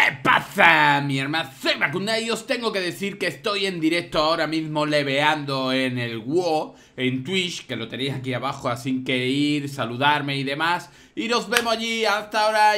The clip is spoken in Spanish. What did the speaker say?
¿Qué pasa, mi hermano? Soy Macunda y os tengo que decir que estoy en directo ahora mismo leveando en el WoW, en Twitch, que lo tenéis aquí abajo, así que ir, saludarme y demás. Y nos vemos allí, hasta ahora.